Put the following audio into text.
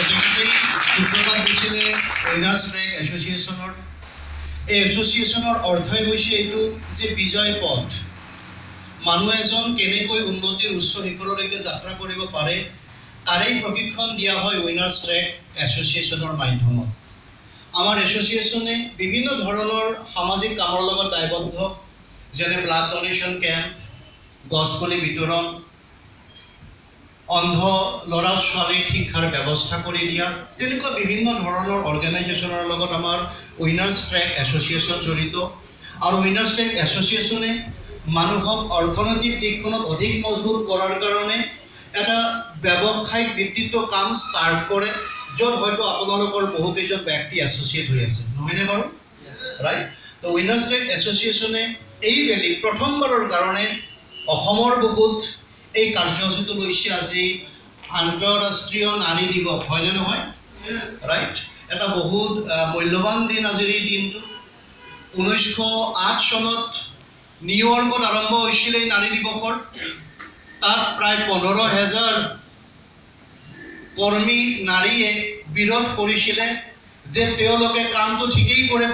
প্ৰথমতেই সূত্ৰপাত দিছিলে উইনাৰ্ছ ট্ৰেক এছ'চিয়েশ্যনৰ এই এছ'চিয়েশ্যনৰ অৰ্থই হৈছে এইটো যে বিজয় পথ মানুহ এজন কেনেকৈ উন্নতিৰ উচ্চ শিখৰলৈকে যাত্ৰা কৰিব পাৰে তাৰেই প্ৰশিক্ষণ দিয়া হয় উইনাৰ্ছ ট্ৰেক এছ'চিয়েশ্যনৰ মাধ্যমত আমাৰ এছ'চিয়েশ্যনে বিভিন্ন ধৰণৰ সামাজিক কামৰ লগত দায়বদ্ধ যেনে ব্লাড ডনেশ্যন কেম্প গছপুলি বিতৰণ অন্ধ ল'ৰা ছোৱালীক শিক্ষাৰ ব্যৱস্থা কৰি দিয়া। তেনেকুৱা বিভিন্ন ধৰণৰ অৰ্গেনাইজেশ্যনৰ লগত আমাৰ উইনাৰ্ছ ট্ৰেক এছ'চিয়েশ্যন জড়িত। আৰু উইনাৰ্ছ ট্ৰেক এছ'চিয়েশ্যনে মানুহক অৰ্থনৈতিক দিশখনত অধিক মজবুত কৰাৰ কাৰণে এটা ব্যৱসায়িক ভিত্তিত কাম ষ্টাৰ্ট কৰে, য'ত হয়তো আপোনালোকৰ বহুকেইজন ব্যক্তি এছ'চিয়েট হৈ আছে। নহয়নে বাৰু? ৰাইট ত' উইনাৰ্ছ ট্ৰেক এছ'চিয়েশ্যনে এই বেলি প্ৰথমবাৰৰ কাৰণে অসমৰ বুকুত এই কাৰ্যসূচীটো লৈছে আজি আন্তঃৰাষ্ট্ৰীয় নাৰী দিৱস, হয়নে নহয়? ৰাইট এটা বহুত মূল্যৱান দিন আজিৰ এই দিনটো। ঊনৈছশ আঠ চনত নিউয়ৰ্কত আৰম্ভ হৈছিল এই নাৰী দিৱসৰ। তাত প্ৰায় পোন্ধৰ হেজাৰ কৰ্মী নাৰীয়ে বিৰোধ কৰিছিলে যে তেওঁলোকে কামটো ঠিকেই কৰে